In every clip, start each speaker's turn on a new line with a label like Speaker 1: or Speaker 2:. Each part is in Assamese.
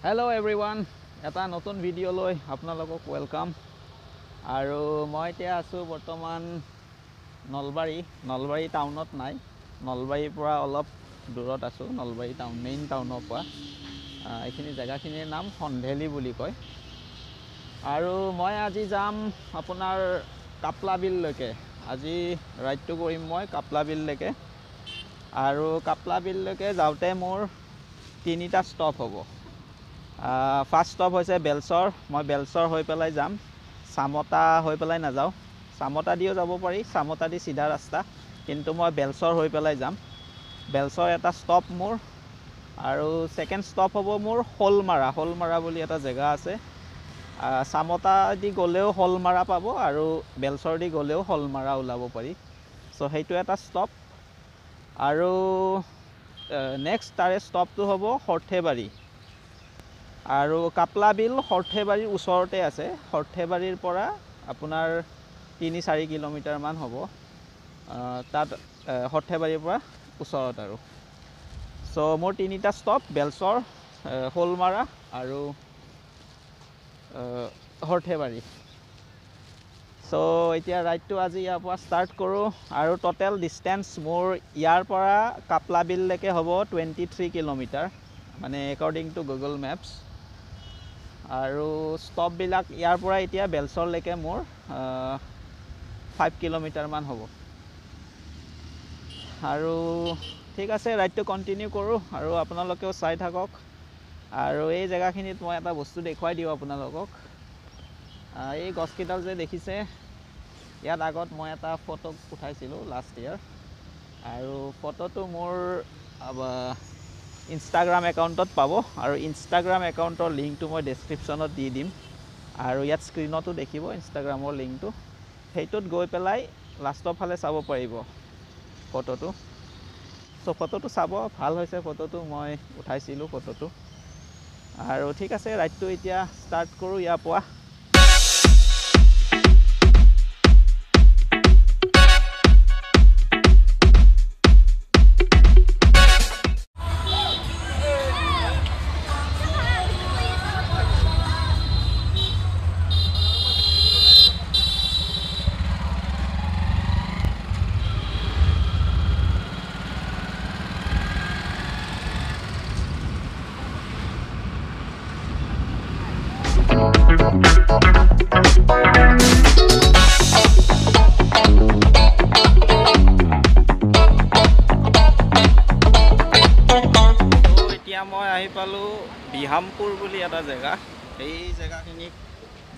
Speaker 1: হেল্ল' এভৰি ওৱান এটা নতুন ভিডিঅ'লৈ আপোনালোকক ৱেলকাম আৰু মই এতিয়া আছোঁ বৰ্তমান নলবাৰী। নলবাৰী টাউনত নাই। নলবাৰীৰ পৰা অলপ দূৰত আছোঁ। নলবাৰী টাউন মেইন টাউনৰ পৰা। এইখিনি জেগাখিনিৰ নাম সন্ধেলি বুলি কয়। আৰু মই আজি যাম আপোনাৰ কাপলা বিললৈকে। আজি ৰাইডটো কৰিম মই কাপলা বিললৈকে। আৰু কাপলা বিললৈকে যাওঁতে মোৰ তিনিটা ষ্টপ হ'ব। ফাৰ্ষ্ট ষ্টপ হৈছে বেলচৰ। মই বেলচৰ হৈ পেলাই যাম। চামতা হৈ পেলাই নাযাওঁ। চামতা দিও যাব পাৰি চামতা দি চিধা ৰাস্তা। কিন্তু মই বেলচৰ হৈ পেলাই যাম। বেলচৰ এটা ষ্টপ মোৰ। আৰু ছেকেণ্ড ষ্টপ হ'ব মোৰ শ'লমাৰা শ'লমাৰা বুলি এটা জেগা আছে। চামতা দি গ'লেও শ'লমাৰা পাব আৰু বেলচৰ দি গ'লেও শ'লমাৰা ওলাব পাৰি। চ' সেইটো এটা ষ্টপ আৰু নেক্সট তাৰে ষ্টপটো হ'ব সৰ্থেবাৰী আৰু কাপলা বিল সৰ্থেবাৰীৰ ওচৰতে আছে। সৰ্থেবাৰীৰ পৰা আপোনাৰ তিনি চাৰি কিলোমিটাৰমান হ'ব। তাত সৰ্থেবাৰীৰ পৰা ওচৰত আৰু। চ' মোৰ তিনিটা ষ্টপ বেলচৰ শ'লমাৰা আৰু সৰ্থেবাৰী। চ' এতিয়া ৰাইডটো আজি ইয়াৰ পৰা ষ্টাৰ্ট কৰোঁ। আৰু ট'টেল ডিষ্টেঞ্চ মোৰ ইয়াৰ পৰা কাপলা বিললৈকে হ'ব টুৱেণ্টি থ্ৰী কিলোমিটাৰ। মানে একৰ্ডিং টু গুগল মেপছ আৰু ষ্টপবিলাক ইয়াৰ পৰা এতিয়া বেলচৰলৈকে মোৰ ফাইভ কিলোমিটাৰমান হ'ব। আৰু ঠিক আছে ৰাইডটো কণ্টিনিউ কৰোঁ আৰু আপোনালোকেও চাই থাকক। আৰু এই জেগাখিনিত মই এটা বস্তু দেখুৱাই দিওঁ আপোনালোকক। এই গছকেইডাল যে দেখিছে ইয়াত আগত মই এটা ফটো উঠাইছিলোঁ লাষ্ট ইয়েৰ আৰু ফটোটো মোৰ ইনষ্টাগ্ৰাম একাউণ্টত পাব আৰু ইনষ্টাগ্ৰাম একাউণ্টৰ লিংকটো মই ডেছক্ৰিপশ্যনত দি দিম। আৰু ইয়াত স্ক্ৰীণতো দেখিব ইনষ্টাগ্ৰামৰ লিংকটো সেইটোত গৈ পেলাই লাষ্টৰ ফালে চাব পাৰিব ফটোটো চ' ফটোটো চাব ভাল হৈছে ফটোটো মই উঠাইছিলোঁ ফটোটো আৰু ঠিক আছে ৰাইডটো এতিয়া ষ্টাৰ্ট কৰোঁ ইয়াৰ পৰা।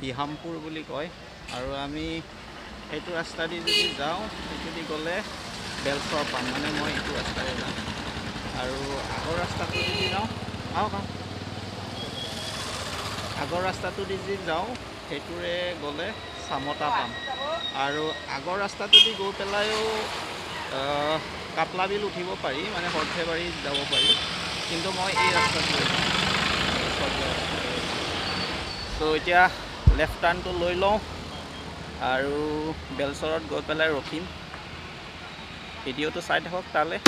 Speaker 1: বিহামপুৰ বুলি কয়। আৰু আমি সেইটো ৰাস্তা দি যদি যাওঁ সেইটো দি গ'লে বেলচৰ পাম। মানে মই এইটো ৰাস্তাৰে যাম। আৰু আগৰ ৰাস্তাটো যদি যাওঁ আহক আগৰ ৰাস্তাটো দি যদি যাওঁ সেইটোৰে গ'লে চামতা পাম। আৰু আগৰ ৰাস্তাটো দি গৈ পেলাইও কাপলা বিল উঠিব পাৰি মানে সৰ্থেবাৰী যাব পাৰি। কিন্তু মই এই ৰাস্তাটোৱে যাম। ত' এতিয়া লেফ্ট টাৰ্ণটো লৈ লওঁ আৰু বেলচৰত গৈ পেলাই ৰখিম। ভিডিঅ'টো চাই থাকক তালৈ।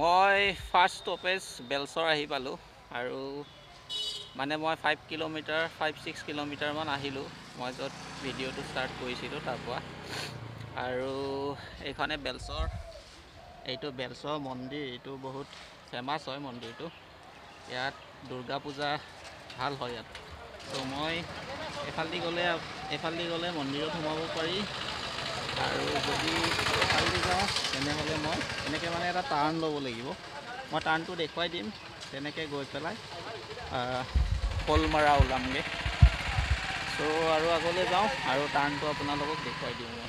Speaker 1: মই ফাৰ্ষ্ট ষ্টপেজ বেলচৰ আহি পালোঁ আৰু মানে মই ফাইভ কিলোমিটাৰ ফাইভ ছিক্স কিলোমিটাৰমান আহিলোঁ। মই য'ত ভিডিঅ'টো ষ্টাৰ্ট কৰিছিলোঁ তাৰ পৰা। আৰু এইখনে বেলচৰ এইটো বেলচৰ মন্দিৰ এইটো বহুত ফেমাছ হয় মন্দিৰটো। ইয়াত দুৰ্গা পূজা ভাল হয় ইয়াত। ত' মই এইফালেদি গ'লে এইফালেদি গ'লে মন্দিৰত সোমাব পাৰি। আৰু যদি এইফালেদি যাওঁ তেনেহ'লে মই এনেকৈ মানে এটা টাৰ্ণ ল'ব লাগিব। মই টাৰ্ণটো দেখুৱাই দিম তেনেকৈ গৈ পেলাই। শ'লমাৰা ওলামগৈ। চ' আৰু আগলৈ যাওঁ আৰু টাৰ্ণটো আপোনালোকক দেখুৱাই দিওঁ মই।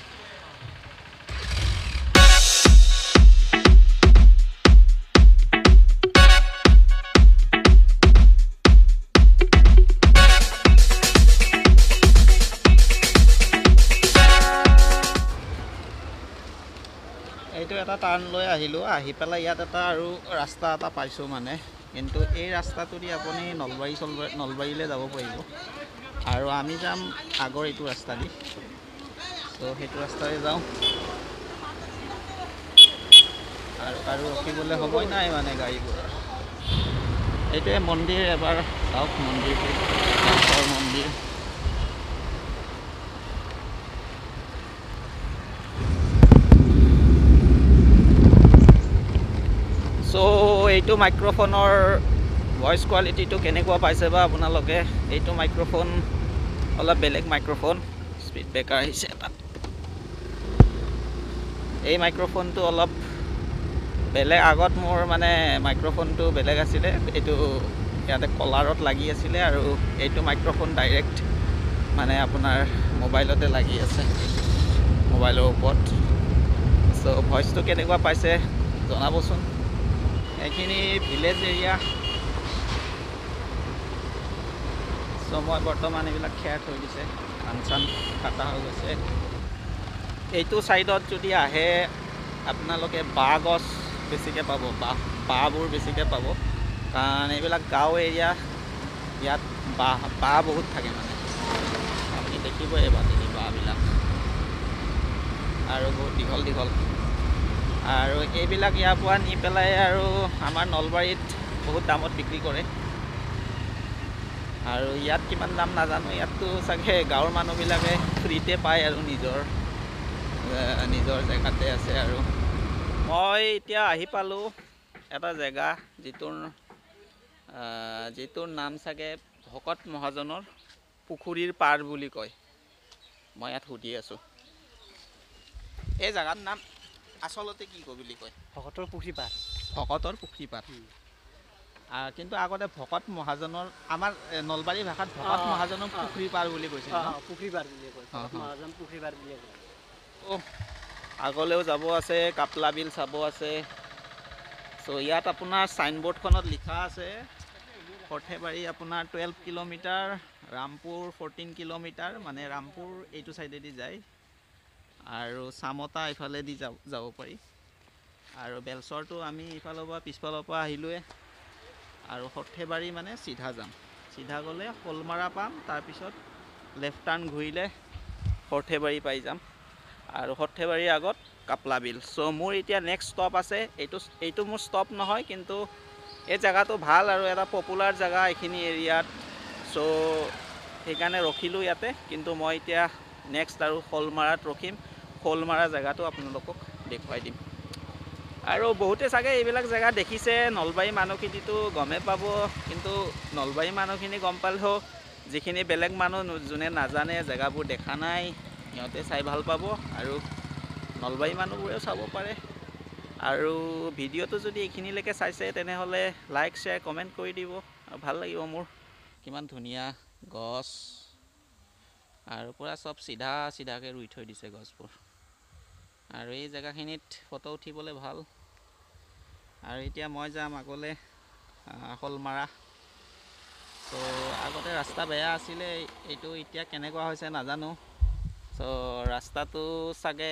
Speaker 1: এইটো এটা টাৰ্ণ লৈ আহিলোঁ। আহি পেলাই ইয়াত এটা আৰু ৰাস্তা এটা পাইছোঁ মানে। কিন্তু এই ৰাস্তাটো দি আপুনি নলবাৰী চলবাৰী নলবাৰীলৈ যাব পাৰিব। আৰু আমি যাম আগৰ এইটো ৰাস্তা দি ত' সেইটো ৰাস্তাৰে যাওঁ। আৰু আৰু ৰখিবলৈ সময় নাই মানে গাড়ীবোৰৰ। এইটোৱে মন্দিৰ এবাৰ চাওক মন্দিৰটো। মন্দিৰ চ' এইটো মাইক্ৰফোনৰ ভইচ কোৱালিটিটো কেনেকুৱা পাইছে বা আপোনালোকে? এইটো মাইক্ৰফোন অলপ বেলেগ মাইক্ৰফোন স্পীড ব্ৰেকাৰ আহিছে এটা এই মাইক্ৰফোনটো অলপ বেলেগ আগত মোৰ মানে মাইক্ৰফোনটো বেলেগ আছিলে এইটো ইয়াতে কলাৰত লাগি আছিলে আৰু এইটো মাইক্ৰফোন ডাইৰেক্ট মানে আপোনাৰ মোবাইলতে লাগি আছে মোবাইলৰ ওপৰত। চ' ভইচটো কেনেকুৱা পাইছে জনাবচোন। এইখিনি ভিলেজ এৰিয়া চ' মই বৰ্তমান এইবিলাক খেৰ থৈ দিছে ধান চান কাটা হৈ গৈছে। এইটো ছাইডত যদি আহে আপোনালোকে বাঁহ গছ বেছিকৈ পাব বাঁহ বাঁহবোৰ বেছিকৈ পাব। কাৰণ এইবিলাক গাঁও এৰিয়া ইয়াত বাঁহ বাঁহ বহুত থাকে মানে। আপুনি দেখিবই বাটেদি বাঁহবিলাক। আৰু বহুত দীঘল দীঘল আৰু এইবিলাক ইয়াৰ পৰা নি পেলাই আৰু আমাৰ নলবাৰীত বহুত দামত বিক্ৰী কৰে। আৰু ইয়াত কিমান দাম নাজানো ইয়াততো চাগে গাঁৱৰ মানুহবিলাকে ফ্ৰীতে পায় আৰু নিজৰ নিজৰ জেগাতে আছে আৰু। মই এতিয়া আহি পালোঁ এটা জেগা যিটোৰ যিটোৰ নাম চাগে ভকত মহাজনৰ পুখুৰীৰ পাৰ বুলি কয়। মই ইয়াত সুধি আছোঁ। এই জেগাৰ নাম আচলতে কি কয় বুলি কয়?
Speaker 2: ভকতৰ পুখুৰী পাৰ
Speaker 1: ভকতৰ পুখুৰী পাৰ কিন্তু আগতে ভকত মহাজনৰ আমাৰ নলবাৰী ভাষাত ভকত মহাজনৰ। পুখুৰী পাৰ বুলি কৈছিল?
Speaker 2: অঁ পুখুৰী পাৰ কয়
Speaker 1: অঁ।
Speaker 2: মহাজন পুখুৰী পাৰ বুলিয়ে কয়।
Speaker 1: অ', আগলৈও যাব আছে কাপলা বিল চাব আছে। চ' ইয়াত আপোনাৰ চাইনবোৰ্ডখনত লিখা আছে সৰ্থেবাৰী আপোনাৰ twelve kilometre Rampur fourteen kilometre মানে ৰামপুৰ এইটো চাইডেদি যায়। আৰু চামতা এইফালেদি যাব যাব পাৰি। আৰু বেলচৰটো আমি ইফালৰ পৰা পিছফালৰ পৰা আহিলোৱে আৰু সৰ্থেবাৰী মানে চিধা যাম। চিধা গ'লে শ'লমাৰা পাম তাৰপিছত লেফ্ট টাৰ্ণ ঘূৰিলে সৰ্থেবাৰী পাই যাম। আৰু সৰ্থেবাৰীৰ আগত কাপলা বিল। চ' মোৰ এতিয়া নেক্সট ষ্টপ আছে। এইটো এইটো মোৰ ষ্টপ নহয় কিন্তু এই জেগাটো ভাল আৰু এটা পপুলাৰ জেগা এইখিনি এৰিয়াত। চ' সেইকাৰণে ৰখিলোঁ ইয়াতে। কিন্তু মই এতিয়া নেক্সট আৰু শ'লমাৰাত ৰখিম। শ'লমাৰা জেগাটো আপোনালোকক দেখুৱাই দিম। আৰু বহুতে চাগে এইবিলাক জেগা দেখিছে নলবাৰী মানুহখিনিতো গমেই পাব কিন্তু নলবাৰী মানুহখিনি গম পালেও যিখিনি বেলেগ মানুহ যোনে নাজানে জেগাবোৰ দেখা নাই সিহঁতে চাই ভাল পাব আৰু নলবাৰী মানুহবোৰেও চাব পাৰে। আৰু ভিডিঅ'টো যদি এইখিনিলৈকে চাইছে তেনেহ'লে লাইক শ্বেয়াৰ কমেণ্ট কৰি দিব। আৰু ভাল লাগিব মোৰ। কিমান ধুনীয়া গছ। আৰু পূৰা চব চিধা চিধাকৈ ৰুই থৈ দিছে গছবোৰ। আৰু এই জেগাখিনিত ফটো উঠিবলৈ ভাল। আৰু এতিয়া মই যাম আগলৈ শ'লমাৰা। ত' আগতে ৰাস্তা বেয়া আছিলে এইটো এতিয়া কেনেকুৱা হৈছে নাজানো। চ' ৰাস্তাটো চাগে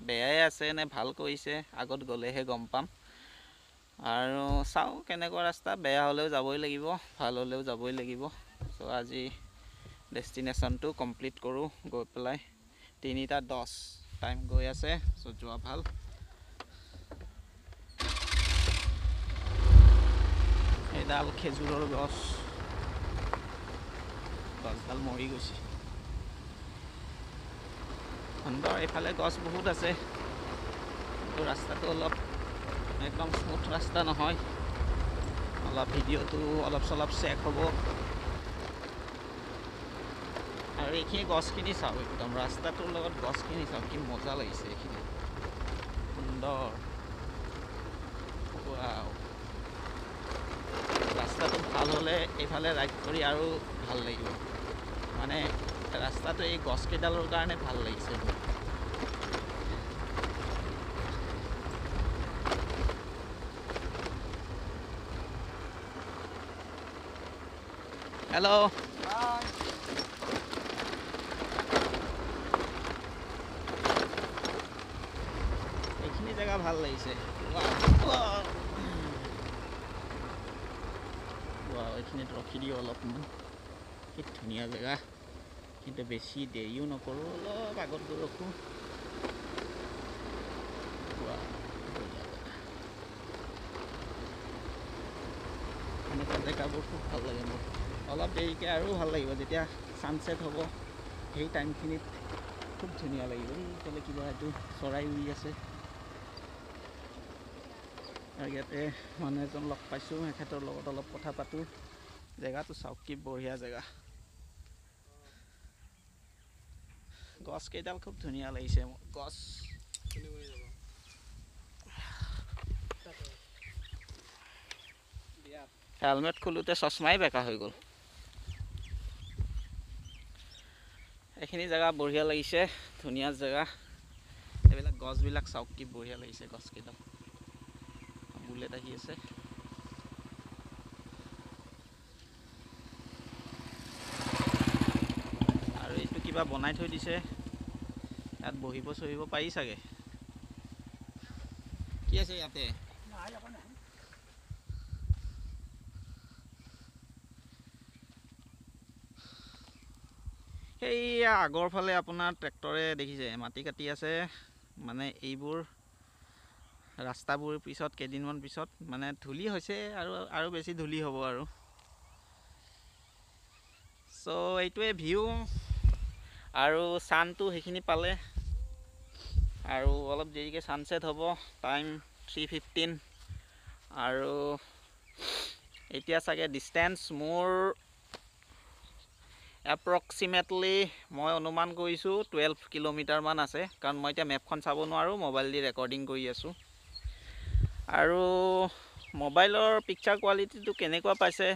Speaker 1: বেয়াই আছে নে ভাল কৰিছে আগত গ'লেহে গম পাম। আৰু চাওঁ কেনেকুৱা ৰাস্তা বেয়া হ'লেও যাবই লাগিব ভাল হ'লেও যাবই লাগিব। চ' আজি ডেষ্টিনেশ্যনটো কমপ্লিট কৰোঁ গৈ পেলাই তিনিটা দহ টাইম গৈ আছে চ' যোৱা ভাল। এডাল খেজুৰৰ গছ। গছডাল মৰি গৈছে। সুন্দৰ এইফালে গছ বহুত আছে। কিন্তু ৰাস্তাটো অলপ একদম স্মুথ ৰাস্তা নহয়। অলপ ভিডিঅ'টো অলপ চলপ চেক হ'ব। আৰু এইখিনি গছখিনি চাওক একদম ৰাস্তাটোৰ লগত গছখিনি চাওক কি মজা লাগিছে এইখিনি সুন্দৰ। ৰাস্তাটো ভাল হ'লে এইফালে ৰাইড কৰি আৰু ভাল লাগিব। মানে ৰাস্তাটো এই গছকেইডালৰ কাৰণে ভাল লাগিছে হেল্ল' এইখিনি জেগা ভাল লাগিছে। এইখিনিত ৰখি দিওঁ অলপমান কি ধুনীয়া জেগা। কিন্তু বেছি দেৰিও নকৰোঁ অলপ আগত গৈ ৰখোঁ জেগাবোৰ খুব ভাল লাগে মোৰ। অলপ দেৰিকৈ আৰু ভাল লাগিব যেতিয়া ছানছেট হ'ব সেই টাইমখিনিত খুব ধুনীয়া লাগিব। এইফালে কিবা এইটো চৰাই উৰি আছে। ইয়াতে মানুহ এজন লগ পাইছোঁ এখেতৰ লগত অলপ কথা পাতোঁ। জেগাটো চাওক কি বঢ়িয়া জেগা। গছ কেইডাল খুব ধুনীয়া লাগিছে গছ। হেলমেট খোলোতে চশমাই বেকা হৈ গ'ল। এইখিনি জেগা বঢ়িয়া লাগিছে ধুনীয়া জেগা। এইবিলাক গছবিলাক চাওক কি বঢ়িয়া লাগিছে গছকেইডাল। বুলেট আহি আছে আৰু এইটো কিবা বনাই থৈ দিছে। ইয়াত বহিব চহিব পাৰি চাগে। কি আছে ইয়াতে? আগৰ ফালে আপোনাৰ ট্ৰেক্টৰে দেখিছে মাটি কাটি আছে। মানে এইবোৰ ৰাস্তাবোৰ পিছত কেইদিনমান পিছত মানে ধূলি হৈছে আৰু আৰু বেছি ধূলি হ'ব আৰু। চ' এইটোৱে ভিউ আৰু ছানটো সেইখিনি পালে। আৰু অলপ দেৰিকৈ ছানছেট হ'ব টাইম থ্ৰী ফিফটিন আৰু এতিয়া চাগে ডিষ্টেঞ্চ মোৰ এপ্ৰক্সিমেটলি মই অনুমান কৰিছোঁ টুৱেল্ভ কিলোমিটাৰমান আছে। কাৰণ মই এতিয়া মেপখন চাব নোৱাৰোঁ মোবাইল দি ৰেকৰ্ডিং কৰি আছোঁ। আৰু মোবাইলৰ পিকচাৰ কোৱালিটিটো কেনেকুৱা পাইছে?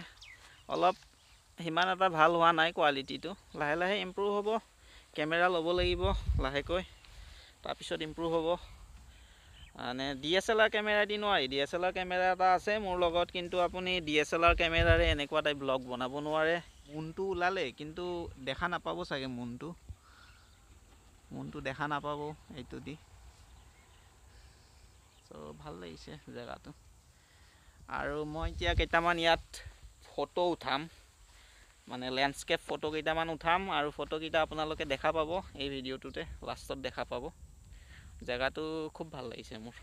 Speaker 1: অলপ সিমান এটা ভাল হোৱা নাই কোৱালিটিটো লাহে লাহে ইম্প্ৰুভ হ'ব। কেমেৰা ল'ব লাগিব লাহেকৈ। তাৰপিছত ইম্প্ৰুভ হ'ব। মানে D S L R camera দি নোৱাৰি। D S L R camera এটা আছে মোৰ লগত কিন্তু আপুনি ডি এছ এল আৰ কেমেৰাৰে এনেকুৱা টাইপ ব্লগ বনাব নোৱাৰে। মুনটো ওলালে কিন্তু দেখা নাপাব চাগে মুনটো। মুনটো দেখা নাপাব এইটো দি। চ' ভাল লাগিছে জেগাটো। আৰু মই এতিয়া কেইটামান ইয়াত ফটো উঠাম। মানে লেণ্ডস্কেপ ফটো কেইটামান উঠাম আৰু ফটোকেইটা আপোনালোকে দেখা পাব এই ভিডিঅ'টোতে লাষ্টত দেখা পাব। জেগাটো খুব ভাল লাগিছে মোৰ।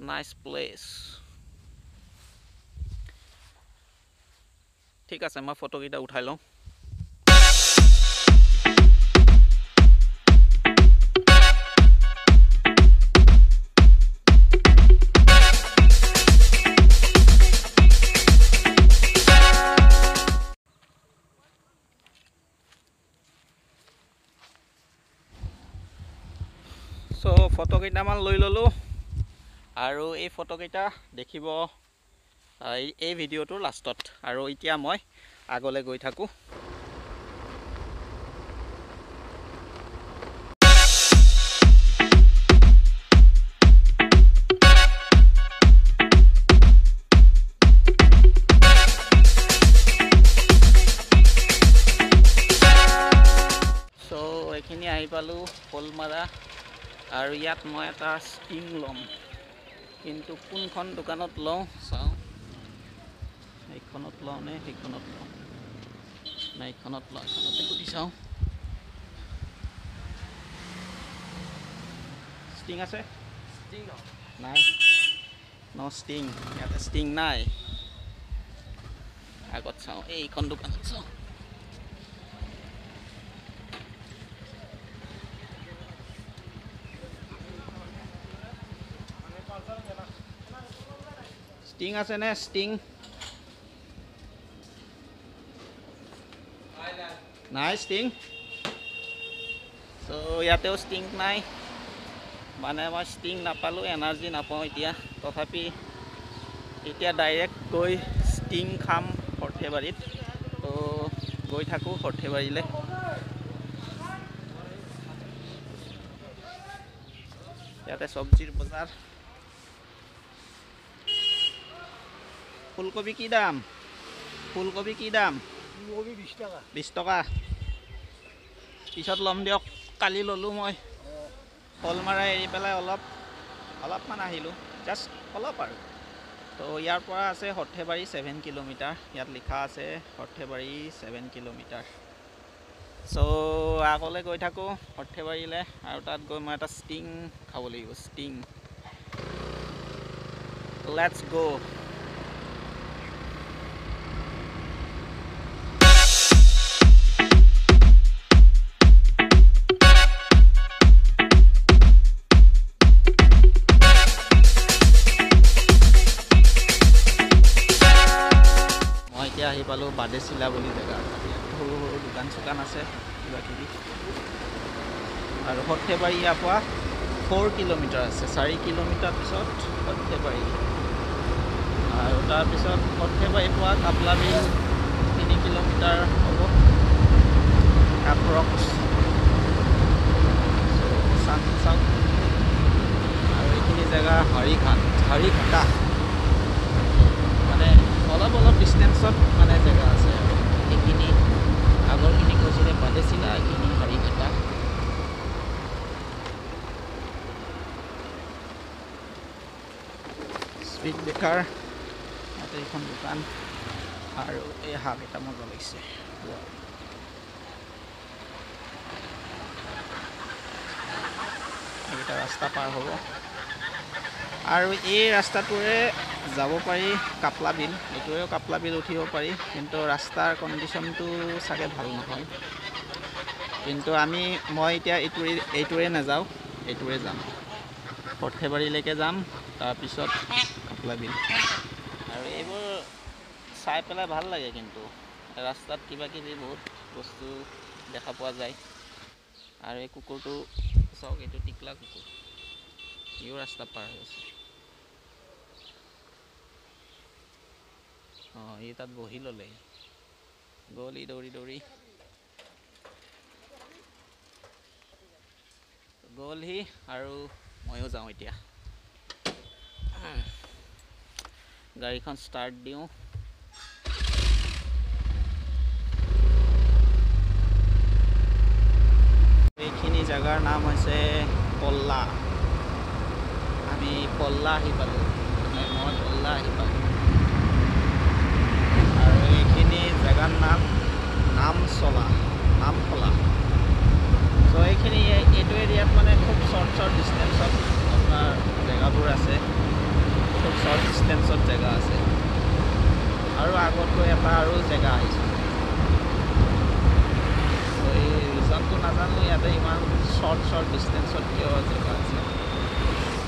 Speaker 1: নাইচ প্লেচ ঠিক আছে মই ফটোকেইটা উঠাই লওঁ। চ' ফটো কেইটামান লৈ ল'লোঁ। আৰু এই ফটোকেইটা দেখিব আহ, এই- এই ভিডিঅ'টোৰ লাষ্টত আৰু এতিয়া মই আগলৈ গৈ থাকোঁ। মই এটা ষ্টিং ল'ম। কিন্তু কোনখন দোকানত লওঁ চাওঁ। এইখনত লওঁ নে সেইখনত লওঁ? নে এইখনত লওঁ এইখনতে সুধি চাওঁ। ষ্টিং আছে? নাই? ন ষ্টিং ইয়াতে ষ্টিং নাই। আগত চাওঁ এইখন দোকানত চাওঁ। ষ্টিং আছে নে ষ্টিং নাই ষ্টিং চ' ইয়াতেও ষ্টিং নাই মানে মই ষ্টিং নাপালোঁ এনাৰ্জি নাপাওঁ এতিয়া তথাপি এতিয়া ডাইৰেক্ট গৈ ষ্টিং খাম সৰ্থেবাৰীত ত' গৈ থাকোঁ সৰ্থেবাৰীলৈ ইয়াতে চব্জিৰ বজাৰ ফুলকবি কি দাম? ফুলকবি কি দাম?
Speaker 2: ফুলকবি বিশ টকা।
Speaker 1: বিছ টকা। পিছত ল'ম দিয়ক কালি ল'লোঁ মই। শ'লমাৰা এৰি পেলাই অলপ অলপমান আহিলোঁ। জাষ্ট অলপ আৰু। তো ইয়াৰ পৰা আছে সৰ্থেবাৰী ছেভেন কিলোমিটাৰ। ইয়াত লিখা আছে সৰ্থেবাৰী ছেভেন কিলোমিটাৰ। চ' আগলৈ গৈ থাকোঁ সৰ্থেবাৰীলৈ আৰু তাত গৈ মই এটা ষ্টিং খাব লাগিব ষ্টিং লেটছ গ' বাদেচিলা বুলি জেগা সৰু সৰু দোকান চোকান আছে কিবা কিবি আৰু সৰ্থেবাৰী ইয়াৰ পৰা ফ'ৰ কিলোমিটাৰ আছে চাৰি কিলোমিটাৰ পিছত সৰ্থেবাৰী। আৰু তাৰপিছত সৰ্থেবাৰীৰ পৰা কাপলা বিল তিনি কিলোমিটাৰ হ'ব। এপ্ৰক্স। চাওক আৰু এইখিনি জেগা হাৰিঘাট হাৰিঘাটা। মানে অলপ অলপ ডিষ্টেঞ্চত মানে জেগা আছে। আগৰখিনি কৈছিলে বাদেচিলা এইখিনি হাৰিঘাটা স্পীড ব্ৰেকাৰ ইয়াতে এইখন দোকান আৰু এই হাঁহ এটা মজা লাগিছে Wow. এইকেইটা ৰাস্তা পাৰ হ'ব আৰু এই ৰাস্তাটোৰে যাব পাৰি কাপলা বিল এইটোৱেও কাপলা বিল উঠিব পাৰি কিন্তু ৰাস্তাৰ কণ্ডিশ্যনটো চাগে ভাল নহয়। কিন্তু আমি মই এতিয়া এইটোৰে এইটোৰে নাযাওঁ এইটোৰে যাম। সৰ্থেবাৰীলৈকে যাম তাৰপিছত কাপলা বিল। আৰু এইবোৰ চাই পেলাই ভাল লাগে কিন্তু ৰাস্তাত কিবা কিবি বহুত বস্তু দেখা পোৱা যায়। আৰু এই কুকুৰটো চাওক এইটো টিকলা কুকুৰ। ইও ৰাস্তা পাৰ হৈ আছে। অঁ ই তাত বহি ল'লে। গ'ল ই দৌৰি দৌৰি। গ'ল সি আৰু ময়ো যাওঁ এতিয়া। গাড়ীখন ষ্টাৰ্ট দিওঁ। এইখিনি জেগাৰ নাম হৈছে পল্লা। আমি পল্লা আহি পালোঁ মানে মই পল্লা আহি পালোঁ আৰু এইখিনি জেগাৰ নাম নামচলা নামফলা চ' এইখিনি এই- এইটো এৰিয়াত মানে খুব শ্বৰ্ট শ্বৰ্ট ডিষ্টেঞ্চত আপোনাৰ জেগাবোৰ আছে খুব শ্বৰ্ট ডিষ্টেঞ্চত জেগা আছে আৰু আগত গৈ এটা আৰু জেগা আহিছোঁ চ' এই ৰিজনটো নাজানো ইয়াতে ইমান শ্বৰ্ট শ্বৰ্ট ডিষ্টেঞ্চত কিয় জেগা আছে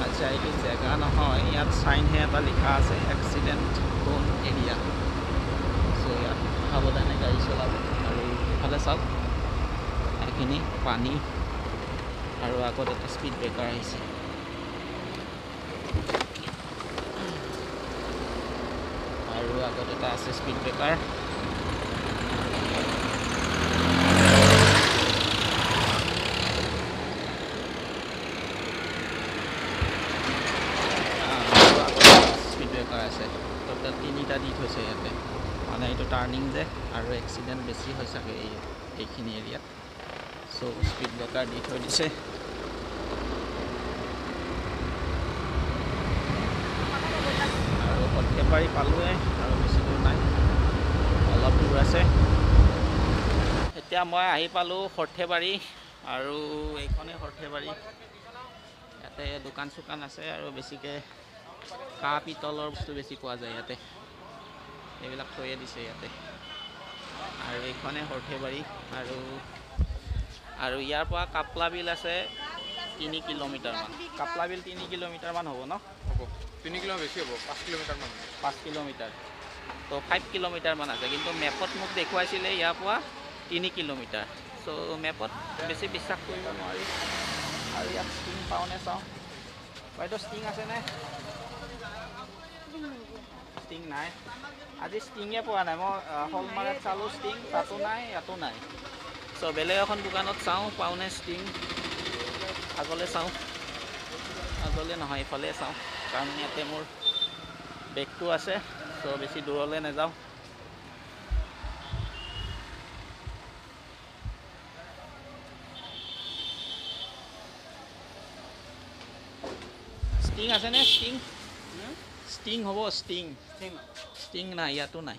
Speaker 1: আচ্ছা এইটো জেগা নহয় ইয়াত চাইনহে এটা লিখা আছে এক্সিডেণ্ট হোম এৰিয়া চ' ইয়াত সাৱধানে গাড়ী চলাব আৰু ইফালে চাওক এইখিনি পানী আৰু আগত এটা স্পীড ব্ৰেকাৰ আহিছে। আৰু আগত এটা আছে স্পীড ব্ৰেকাৰ আছে। টোটেল তিনিটা দি থৈছে ইয়াতে। মানে এইটো টাৰ্ণিং যে আৰু এক্সিডেণ্ট বেছি হয় চাগে এই এইখিনি এৰিয়াত চ' স্পীড ব্ৰেকাৰ দি থৈ দিছে আৰু সৰ্থেবাৰী পালোৱে আৰু বেছি দূৰ নাই অলপ দূৰ আছে এতিয়া মই আহি পালোঁ সৰ্থেবাৰী আৰু এইখনেই সৰ্থেবাৰী ইয়াতে দোকান চোকান আছে আৰু বেছিকৈ কাঁহ পিতলৰ বস্তু বেছি পোৱা যায় ইয়াতে এইবিলাক থৈয়ে দিছে ইয়াতে আৰু এইখনে সৰ্থেবাৰী আৰু আৰু ইয়াৰ পৰা কাপলা বিল আছে তিনি কিলোমিটাৰমান কাপলা বিল তিনি কিলোমিটাৰমান হ'ব ন?
Speaker 3: হ'ব। তিনি কিলোমিটাৰ বেছি হ'ব পাঁচ কিলোমিটাৰমান
Speaker 1: পাঁচ কিলোমিটাৰ। তো ফাইভ কিলোমিটাৰমান আছে। কিন্তু মেপত মোক দেখুৱাইছিলে ইয়াৰ পৰা তিনি কিলোমিটাৰ। চ' মেপত বেছি বিশ্বাস কৰিব নোৱাৰি। আৰু ইয়াত ষ্টিং পাওঁনে চাওঁ। বাইদেউ ষ্টিং আছেনে? ষ্টিং নাই। আজি ষ্টিঙে পোৱা নাই। মই হলমাৰ্কত চালোঁ ষ্টিং তাতো নাই ইয়াতো নাই। চ' বেলেগ এখন দোকানত চাওঁ পাওঁনে ষ্টিং আগলৈ চাওঁ। আগলৈ নহয় ইফালে চাওঁ কাৰণ ইয়াতে মোৰ বেগটো আছে চ' বেছি দূৰলৈ নাযাওঁ। ষ্টিং আছেনে ষ্টিং ষ্টিং হ'ব ষ্টিং ষ্টিং নাই ইয়াতো নাই।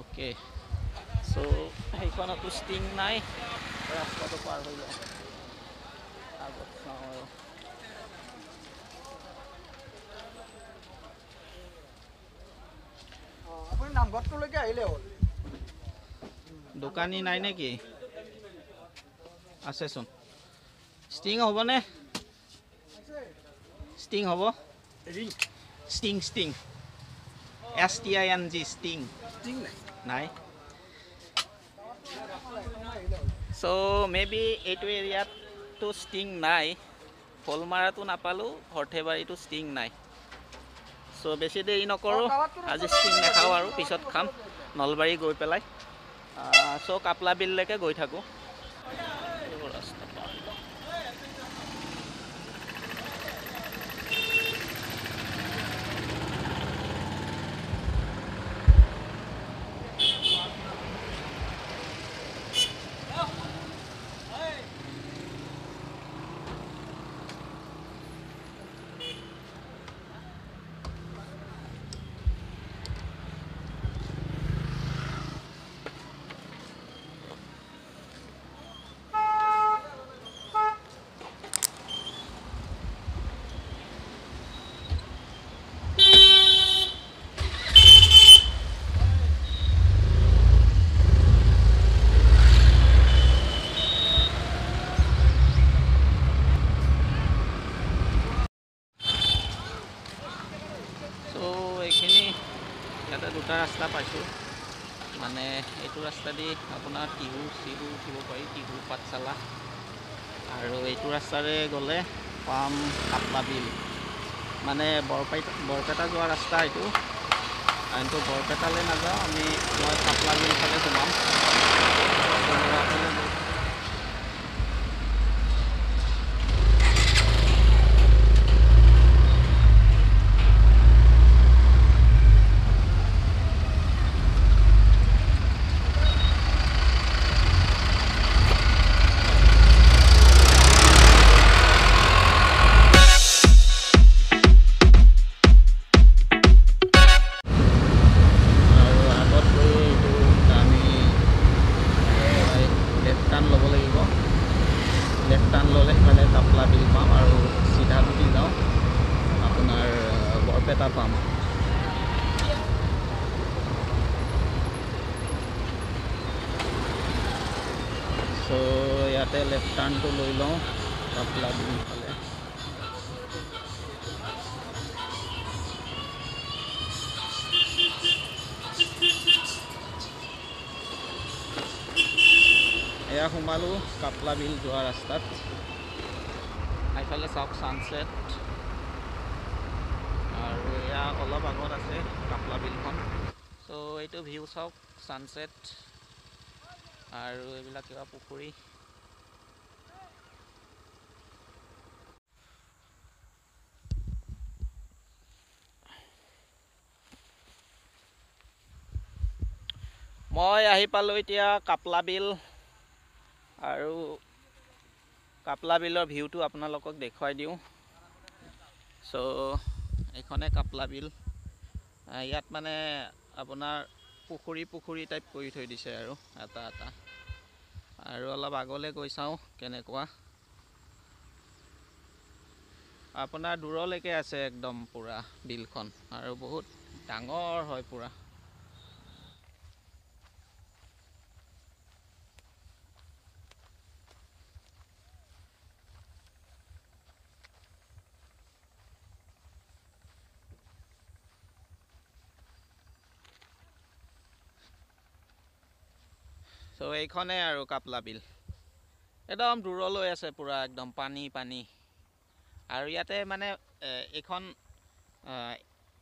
Speaker 1: অ'কে চ' সেইখনতো ষ্টিং নাই ৰাস্তাটো পাৰ হৈ যাওঁ আগত চাওঁ আৰু
Speaker 4: আপুনি নামঘৰটোলৈকে আহিলে হ'ল
Speaker 1: দোকানী নাই নেকি? আছেচোন ষ্টিং হ'বনে? ষ্টিং হ'ব? Sting sting S T I N G sting নাই? চ' মে বি এইটো এৰিয়াততো ষ্টিং নাই। শ'লমাৰাটো নাপালোঁ সৰ্থেবাৰীটো ষ্টিং নাই। চ' বেছি দেৰি নকৰোঁ আজি ষ্টিং নাখাওঁ আৰু পিছত খাম। নলবাৰী গৈ পেলাই। চ' কাপলা বিললৈকে গৈ থাকোঁ এইবোৰ ৰাস্তা পাৰ হৈ যাওঁ। চ' এইখিনি দুটা ৰাস্তা পাইছোঁ। মানে এইটো ৰাস্তা দি আপোনাৰ টিহু চিহু উঠিব পাৰি টিহু পাঠশালা। আৰু এইটো ৰাস্তাৰে গ'লে পাম কাপলা বিল। মানে বৰপেটা বৰপেটা যোৱা ৰাস্তা এইটো। কিন্তু বৰপেটালৈ নাযাওঁ আমি মই কাপলা বিল ফালে সোমাম। তেনেকুৱা বৰপেটা পাম চ' ইয়াতে লেফ্ট টাৰ্ণটো লৈ লওঁ। কাপলা বিল ফালে। এয়া সোমালোঁ কাপলা বিল যোৱা ৰাস্তাত। এইফালে চাওক এয়া অলপ আগত আছে কাপলা বিলখন। চ' এইটো ভিউ চাওক ছানছেট আৰু এইবিলাক কিবা পুখুৰী। মই আহি পালোঁ এতিয়া কাপলা বিল আৰু কাপলা বিলৰ ভিউটো আপোনালোকক দেখুৱাই দিওঁ। চ' এইখনে কাপলা বিল। ইয়াত মানে আপোনাৰ পুখুৰী পুখুৰী টাইপ কৰি থৈ দিছে আৰু এটা এটা। আৰু অলপ আগলৈ গৈ চাওঁ কেনেকুৱা। আপোনাৰ দূৰলৈকে আছে একদম পূৰা বিলখন আৰু বহুত ডাঙৰ হয় পূৰা। চ' এইখনেই আৰু কাপলা বিল। একদম দূৰলৈ আছে পূৰা একদম পানী পানী। আৰু ইয়াতে মানে এইখন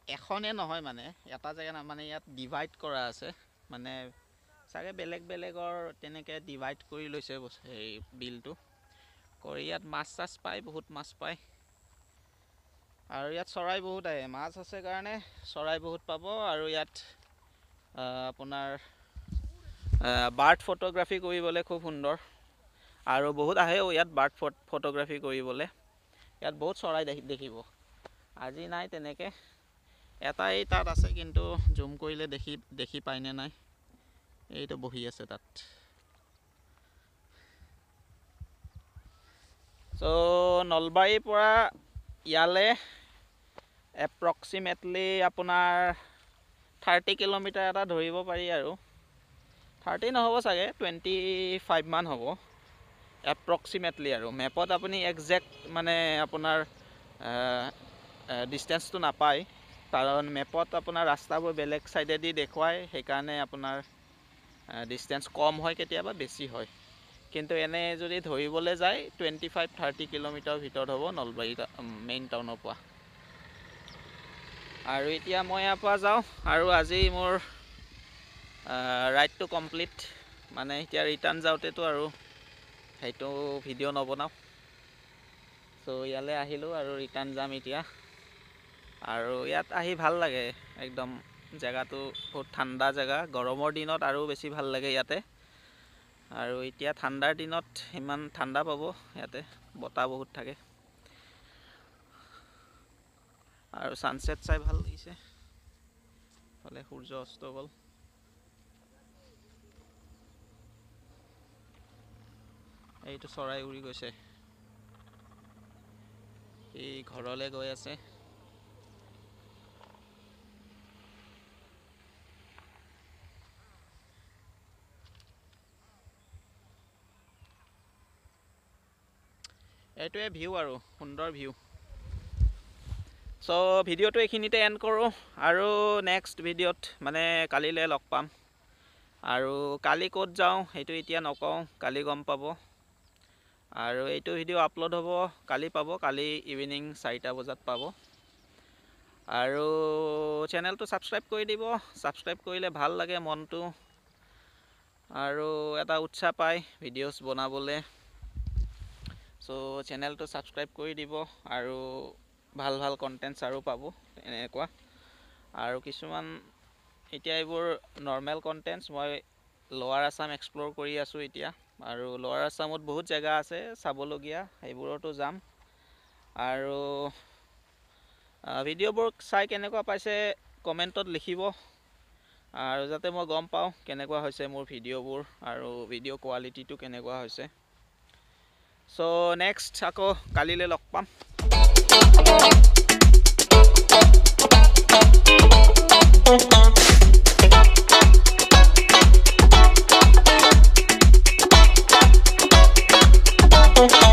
Speaker 1: এখনে নহয় মানে এটা জেগা মানে ইয়াত ডিভাইড কৰা আছে। মানে চাগে বেলেগ বেলেগৰ তেনেকৈ ডিভাইড কৰি লৈছে এই বিলটো। কৰি ইয়াত মাছ চাছ পায় বহুত মাছ পায়। আৰু ইয়াত চৰাই বহুত আহে। মাছ আছে কাৰণে চৰাই বহুত পাব। আৰু ইয়াত আপোনাৰ বাৰ্ড ফটোগ্ৰাফী কৰিবলৈ খুব সুন্দৰ। আৰু বহুত আহেও ইয়াত বাৰ্ড ফটোগ্ৰাফী কৰিবলৈ। ইয়াত বহুত চৰাই দেখি দেখিব। আজি নাই তেনেকৈ। এটা এই তাত আছে কিন্তু জুম কৰিলে দেখি দেখি পায়নে নাই। এইটো বহি আছে তাত। চ' নলবাৰীৰ পৰা ইয়ালৈ এপ্ৰক্সিমেটলি আপোনাৰ থাৰ্টি কিলোমিটাৰ এটা ধৰিব পাৰি আৰু। থাৰ্টি নহ'ব চাগে টুৱেণ্টি ফাইভমান হ'ব। এপ্ৰক্সিমেটলি আৰু। মেপত আপুনি একজেক্ট মানে আপোনাৰ ডিষ্টেঞ্চটো নাপায়। কাৰণ মেপত আপোনাৰ ৰাস্তাবোৰ বেলেগ ছাইডেদি দেখুৱায়। সেইকাৰণে আপোনাৰ ডিষ্টেঞ্চ কম হয় কেতিয়াবা বেছি হয়। কিন্তু এনে যদি ধৰিবলৈ যায় টুৱেণ্টি ফাইভ থাৰ্টি কিলোমিটাৰৰ ভিতৰত হ'ব নলবাৰী মেইন টাউনৰ পৰা। আৰু এতিয়া মই ইয়াৰ পৰা যাওঁ। আৰু আজি মোৰ ৰাইডটো কমপ্লিট মানে এতিয়া ৰিটাৰ্ণ যাওঁতেতো আৰু সেইটো ভিডিঅ' নবনাওঁ। চ' ইয়ালৈ আহিলোঁ আৰু ৰিটাৰ্ণ যাম এতিয়া। আৰু ইয়াত আহি ভাল লাগে। একদম জেগাটো বহুত ঠাণ্ডা জেগা। গৰমৰ দিনত আৰু বেছি ভাল লাগে ইয়াতে। আৰু এতিয়া ঠাণ্ডাৰ দিনত ইমান ঠাণ্ডা পাব। ইয়াতে বতাহ বহুত থাকে। আৰু ছানছেট চাই ভাল লাগিছে। ফালে সূৰ্য অস্ত গ'ল। এইটো চৰাই উৰি গৈছে। এই ঘৰলৈ গৈ আছে। এইটোৱে ভিউ আৰু সুন্দৰ ভিউ। চ' ভিডিঅ'টো এইখিনিতে এণ্ড কৰোঁ। আৰু নেক্সট ভিডিঅ'ত মানে কালিলৈ লগ পাম। আৰু কালি ক'ত যাওঁ সেইটো এতিয়া নকওঁ কালি গম পাব। আৰু এইটো ভিডিঅ' আপলোড হ'ব কালি পাব কালি ইভিনিং চাৰিটা বজাত পাব। আৰু চেনেলটো ছাবস্ক্ৰাইব কৰি দিব ছাবস্ক্ৰাইব কৰিলে ভাল লাগে মনটো। আৰু এটা উৎসাহ পায় ভিডিঅ'ছ বনাবলৈ। চ' চেনেলটো ছাবস্ক্ৰাইব কৰি দিব আৰু ভাল ভাল কণ্টেণ্টছ আৰু পাব এনেকুৱা। আৰু কিছুমান এতিয়া এইবোৰ নৰ্মেল কণ্টেণ্টছ মই লৱাৰ আছাম এক্সপ্ল'ৰ কৰি আছোঁ এতিয়া। আৰু লৱাৰ আছামত বহুত জেগা আছে চাবলগীয়া সেইবোৰতো যাম। আৰু ভিডিঅ'বোৰ চাই কেনেকুৱা পাইছে কমেণ্টত লিখিব। আৰু যাতে মই গম পাওঁ কেনেকুৱা হৈছে মোৰ ভিডিঅ'বোৰ আৰু ভিডিঅ' কোৱালিটিটো কেনেকুৱা হৈছে। চ' নেক্সট আকৌ কালিলৈ লগ পাম। Thank you. Thank